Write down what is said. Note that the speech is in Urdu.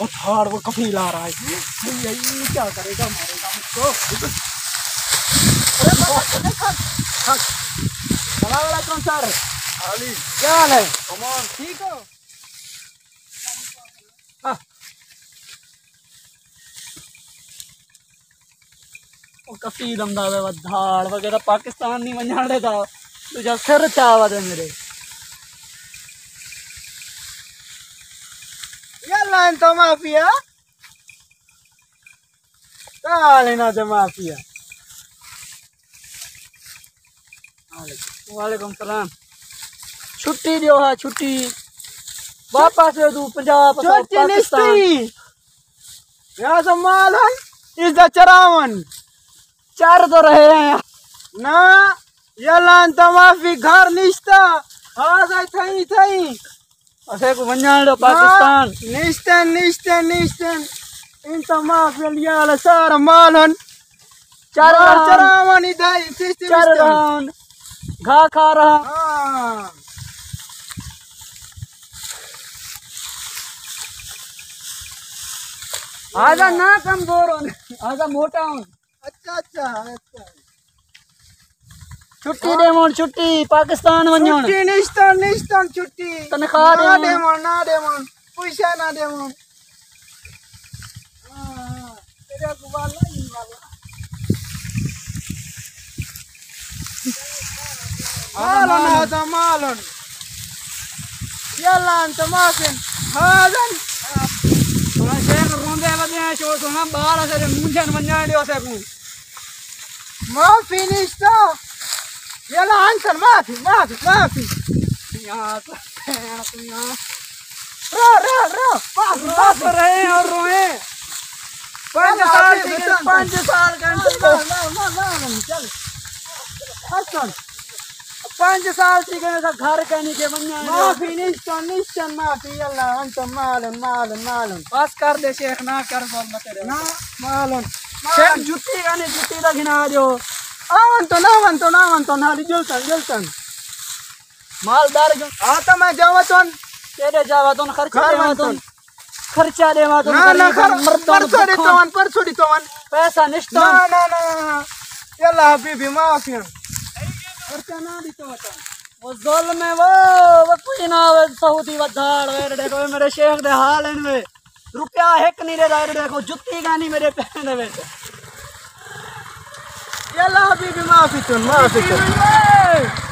وہ تھاڑ وہ کفیل آ رہا ہے۔ یہی کیا کرے گا؟ مارے گا مجھ کو۔ علیکم سر۔ علی۔ کیا حال ہے؟ کمان ٹھیک ہو؟ وہ کفیل امداد ہے دھاڑ وغیرہ پاکستان نہیں ونجھاڑ دے تھا تجھا سر چاوا دے میرے۔ یلا انت مافیا تعال هنا ده مافیا وعلیکم السلام چھٹی دیو ہاں چھٹی واپس دو پنجاب اسا شوتي پاکستان نستي يا زمالا إذا تراون چار تو رہے ہیں نا يلا انت ما في غار نشتا هذا ثاني ثاني اسے کو ونجان دو پاکستان نشتن نشتن نشتن انت ما في اليال سار مالن تراون إذا سيستم چار رہا گھا کھا رہا۔ آه آجا نہ کمزور ہوں آجا موٹا ہوں اچھا اچھا اچھا۔ چھٹی دے مون چھٹی پاکستان ونجان چھٹی نشتن نشتن چھٹی۔ تنخواہ نہ دے دیمون نہ دیمون پیسہ نہ دیمون تیرے کو والا ہی والا مالن هذا مالن۔ يلا انت ماكن هذا سونا شیخ روندے ودے ہیں شو سونا باہر سے مونجن ونجان دیو سے کو ما في نشتا في ما في یہاں تو یہاں رو رو رو بات في رہے ہیں اور روئے پانچ سال۔ پانچ سال چل حسن پانچ سال تھی گئے تھا گھر کہنی کے في نشتا نشتا ما في يلا انت مالن مالن مالن بس کر دے شیخ نہ کر بول مت نا مالن شیخ جتی نہیں جتی کا گھنا دیو گھر دے ون تون تون خرچہ دے ما تون نا نا خر مردوں پرسو دی توان پرسو دی توان پیسہ نشتون نا نا نا نا يلا حبيبي ما في خرچہ نہ دی تو وہ ظلم ہے وہ وہ کوئی نہ وہ سعودی و دھاڑ وے دیکھو میرے شیخ دے حال ہیں روپیہ ایک نہیں دے رہا دیکھو جتی کا نہیں میرے پہنے وے يلا حبيبي ما في ما في